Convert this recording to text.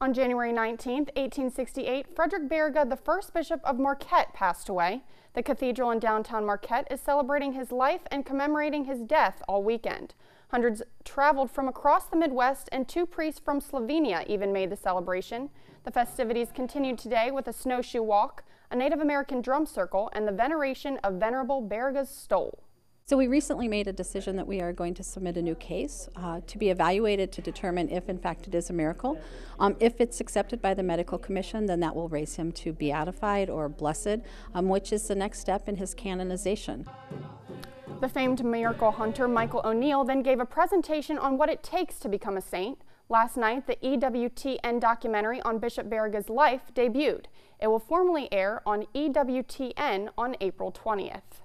On January 19, 1868, Frederick Baraga, the first bishop of Marquette, passed away. The cathedral in downtown Marquette is celebrating his life and commemorating his death all weekend. Hundreds traveled from across the Midwest, and two priests from Slovenia even made the celebration. The festivities continued today with a snowshoe walk, a Native American drum circle, and the veneration of Venerable Baraga's stole. So we recently made a decision that we are going to submit a new case uh, to be evaluated to determine if in fact it is a miracle. Um, if it's accepted by the medical commission, then that will raise him to beatified or blessed, um, which is the next step in his canonization. The famed miracle hunter Michael O'Neill then gave a presentation on what it takes to become a saint. Last night, the EWTN documentary on Bishop Baraga's life debuted. It will formally air on EWTN on April 20th.